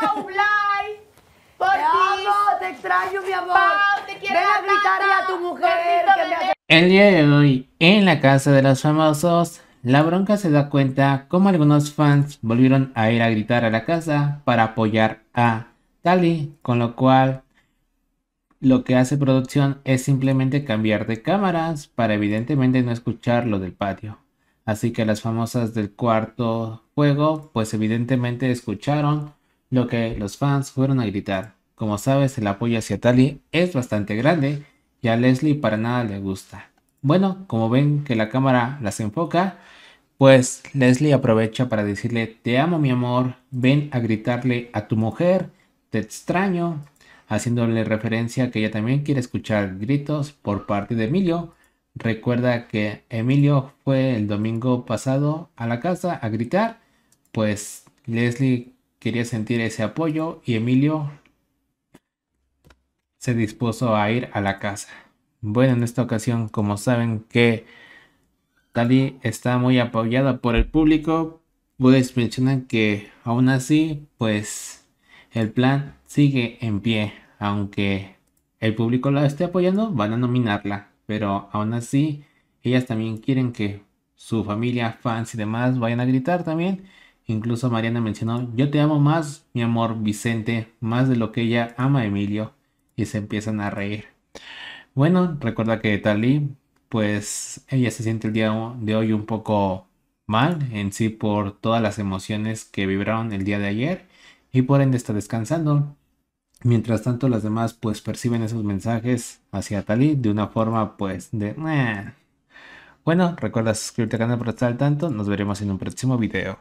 Pau Blay. Por Te ti. amo, te extraño, mi amor. Pau, te quiero Ven a en la gritarle casa. a tu mujer Gordito que me bebé. hace- El día de hoy, en la casa de los famosos, la bronca se da cuenta cómo algunos fans volvieron a ir a gritar a la casa para apoyar a Tali, con lo cual lo que hace producción es simplemente cambiar de cámaras para evidentemente no escuchar lo del patio. Así que las famosas del cuarto juego, pues evidentemente escucharon lo que los fans fueron a gritar. Como sabes, el apoyo hacia Tali es bastante grande y a Leslie para nada le gusta. Bueno, como ven que la cámara las enfoca, pues Leslie aprovecha para decirle, te amo mi amor, ven a gritarle a tu mujer, te extraño, haciéndole referencia a que ella también quiere escuchar gritos por parte de Emilio. Recuerda que Emilio fue el domingo pasado a la casa a gritar, pues Leslie quería sentir ese apoyo y Emilio se dispuso a ir a la casa. Bueno, en esta ocasión, como saben que Tali está muy apoyada por el público, pues mencionan que aún así, pues el plan sigue en pie, aunque el público la esté apoyando, van a nominarla, pero aún así, ellas también quieren que su familia, fans y demás vayan a gritar también. Incluso Mariana mencionó, yo te amo más, mi amor Vicente, más de lo que ella ama a Emilio, y se empiezan a reír. Bueno, recuerda que Tali, pues ella se siente el día de hoy un poco mal en sí por todas las emociones que vibraron el día de ayer y por ende está descansando. Mientras tanto, las demás pues perciben esos mensajes hacia Tali de una forma pues de... Bueno, recuerda suscribirte al canal para estar al tanto. Nos veremos en un próximo video.